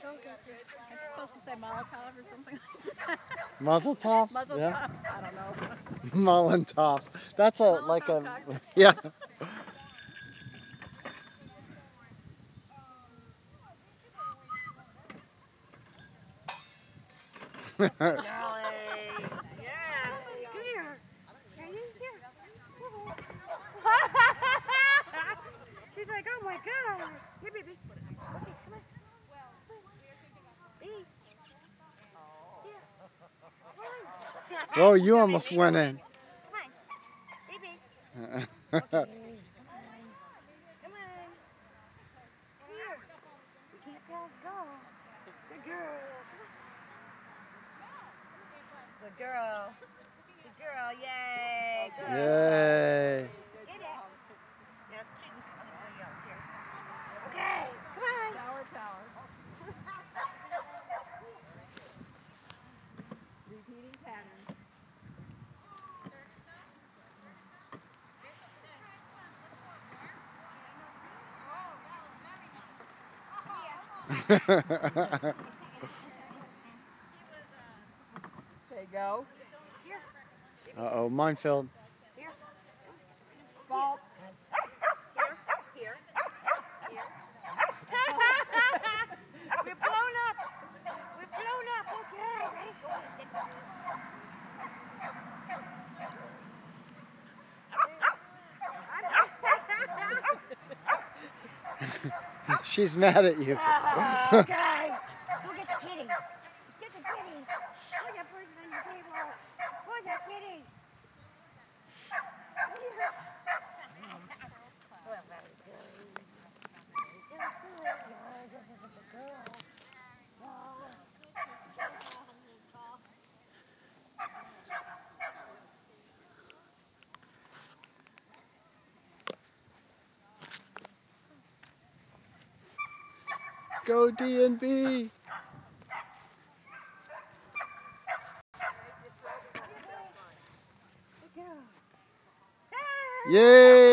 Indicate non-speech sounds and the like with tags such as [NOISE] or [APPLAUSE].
supposed to say Molotov or something Muzzle top? Muzzle yeah. top? I don't know. [LAUGHS] Molotov. That's a Molotov like a cocktail. [LAUGHS] yeah. Golly. Yeah. Come here. Can you? Here. [LAUGHS] She's like, oh my god. Here, baby. Okay, come on. Baby. Here. Come on. Oh, you almost went in. Come on. Baby. Come on. Come on. Here. You can't tell go. Good girl. Good girl. Yay. Good. Yay. Get it. Yes, cheating. Oh, yeah, here. Okay. Come on. Tower, tower. Repeating pattern. Okay, go. Uh oh, minefield. Here. Ball. Here. Here. Here. We're blown up. We're blown up. Okay. [LAUGHS] She's mad at you. [LAUGHS] Oh, okay. Go get the kitty. Get the kitty. Put that person on the table. Put that kitty. Well, very good. Very good. Yeah, this is a good girl. Oh. Go D and B. Yay!